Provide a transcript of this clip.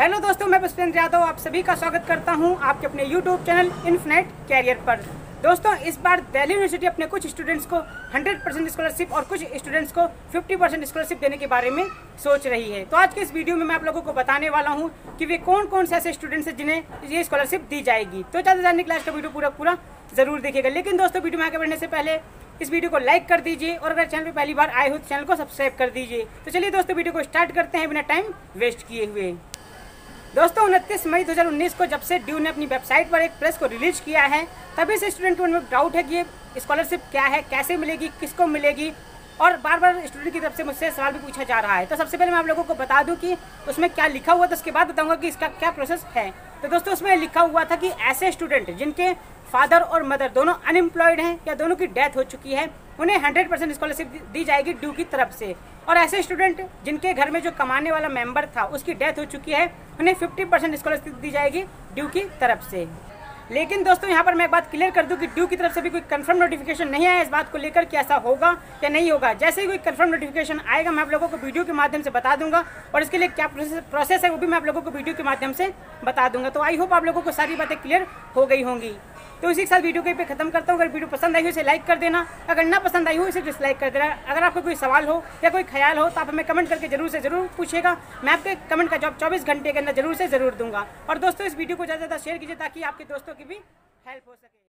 Hello दोस्तों, मैं पुष्पेंद्र यादव, आप सभी का स्वागत करता हूँ आपके अपने यूट्यूब चैनल इन्फिनेट कैरियर पर। दोस्तों, इस बार दिल्ली यूनिवर्सिटी अपने कुछ स्टूडेंट्स को 100 परसेंट स्कॉलरशिप और कुछ स्टूडेंट्स को 50 परसेंट स्कॉलरशिप देने के बारे में सोच रही है। तो आज के इस वीडियो में मैं आप लोगों को बताने वाला हूँ कि वे कौन कौन से ऐसे स्टूडेंट्स हैं जिन्हें ये स्कॉलरशिप दी जाएगी। तो ज़्यादा जानने क्लास का वीडियो पूरा पूरा ज़रूर देखिएगा। लेकिन दोस्तों वीडियो में आगे बढ़ने से पहले इस वीडियो को लाइक कर दीजिए और अगर चैनल पर पहली बार आए हो तो चैनल को सब्सक्राइब कर दीजिए। तो चलिए दोस्तों वीडियो को स्टार्ट करते हैं बिना टाइम वेस्ट किए हुए। दोस्तों, उनतीस मई 2019 को जब से ड्यू ने अपनी वेबसाइट पर एक प्रेस को रिलीज़ किया है, तभी से स्टूडेंट के मन डाउट है कि ये स्कॉलरशिप क्या है, कैसे मिलेगी, किसको मिलेगी, और बार बार स्टूडेंट की तरफ़ से मुझसे सवाल भी पूछा जा रहा है। तो सबसे पहले मैं आप लोगों को बता दूँ कि उसमें क्या लिखा हुआ था, उसके बाद बताऊँगा कि इसका क्या प्रोसेस है। तो दोस्तों, उसमें लिखा हुआ था कि ऐसे स्टूडेंट जिनके फादर और मदर दोनों अनएम्प्लॉयड हैं या दोनों की डेथ हो चुकी है उन्हें हंड्रेड परसेंट स्कॉलरशिप दी जाएगी ड्यू की तरफ़ से। और ऐसे स्टूडेंट जिनके घर में जो कमाने वाला मेंबर था, उसकी डेथ हो चुकी है, उन्हें फिफ्टी परसेंट स्कॉलरशिप दी जाएगी ड्यू की तरफ़ से। लेकिन दोस्तों, यहाँ पर मैं बात क्लियर कर दूँ कि ड्यू की तरफ़ से भी कोई कंफर्म नोटिफिकेशन नहीं आया, इस बात को लेकर कि ऐसा होगा या नहीं होगा। जैसे ही कोई कंफर्म नोटिफिकेशन आएगा, मैं आप लोगों को वीडियो के माध्यम से बता दूँगा, और इसके लिए क्या प्रोसेस है वो भी मैं आप लोगों को वीडियो के माध्यम से बता दूँगा। तो आई होप आप लोगों को सारी बातें क्लियर हो गई होंगी। तो इसी के साथ वीडियो के पे खत्म करता हूँ। अगर वीडियो पसंद आई हो, इसे लाइक कर देना। अगर ना पसंद आई हो, इसे डिसलाइक कर देना। अगर आपको कोई सवाल हो या कोई ख्याल हो तो आप हमें कमेंट करके ज़रूर से ज़रूर पूछेगा मैं आपके कमेंट का जवाब चौबीस घंटे के अंदर ज़रूर से ज़रूर दूँगा। और दोस्तों, इस वीडियो को ज़्यादा से ज़्यादा शेयर कीजिए ताकि आपके दोस्तों की भी हेल्प हो सके।